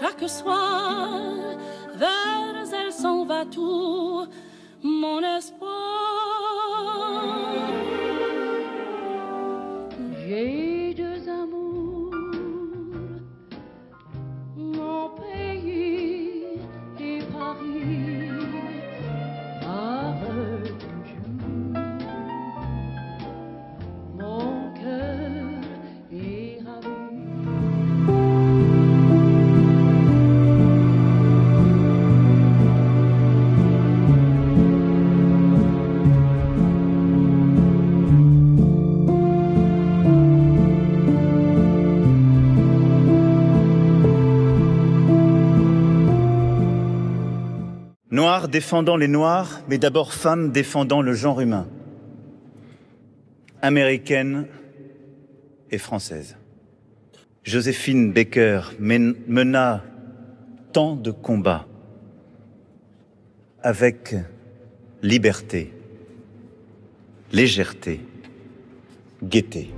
chaque soir, vers elle s'en va tout mon espoir. J'ai deux amours, mon pays et Paris. Noirs défendant les Noirs, mais d'abord femmes défendant le genre humain. Américaine et française. Joséphine Baker men- mena tant de combats avec liberté, légèreté, gaieté.